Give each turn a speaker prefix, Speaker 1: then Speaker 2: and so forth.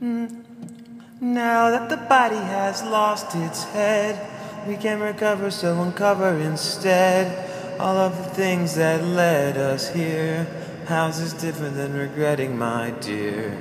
Speaker 1: Now that the body has lost its head, we can recover, so uncover instead all of the things that led us here. How's this different than regretting, my dear?